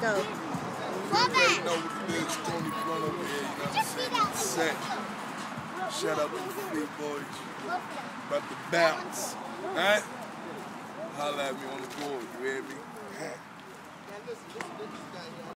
Go. You already know what it is. Tony Blount over here, you know what I'm saying? Set. Shut up, you big boys. About to bounce. Alright? Holla at me on the board, you hear me?